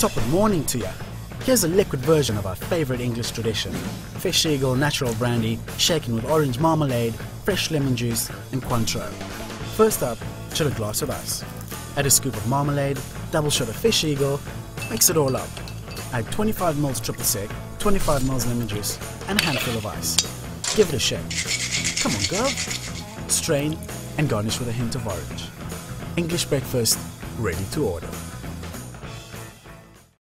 Top of the morning to you. Here's a liquid version of our favorite English tradition. Fish Eagle natural brandy shaken with orange marmalade, fresh lemon juice and Cointreau. First up, chill a glass of ice. Add a scoop of marmalade, double shot of Fish Eagle, mix it all up. Add 25 ml triple sec, 25 ml lemon juice and a handful of ice. Give it a shake. Come on girl. Strain and garnish with a hint of orange. English breakfast ready to order.